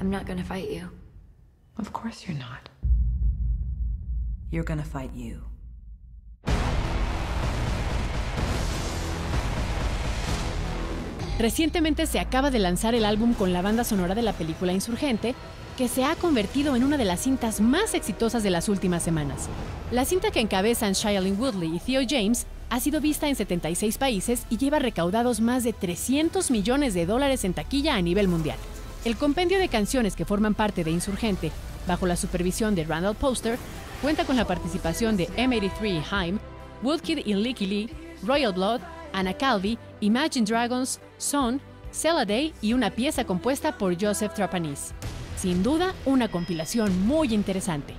I'm not gonna fight you. Of course you're not. You're gonna fight you. Recientemente se acaba de lanzar el álbum con la banda sonora de la película Insurgente, que se ha convertido en una de las cintas más exitosas de las últimas semanas. La cinta que encabezan Shailene Woodley y Theo James ha sido vista en 76 países y lleva recaudados más de 300 millones de dólares en taquilla a nivel mundial. El compendio de canciones que forman parte de Insurgente, bajo la supervisión de Randall Poster, cuenta con la participación de M83 Haim, Woodkid y Licky Lee, Royal Blood, Anna Calvi, Imagine Dragons, Son, Day y una pieza compuesta por Joseph Trapanese. Sin duda, una compilación muy interesante.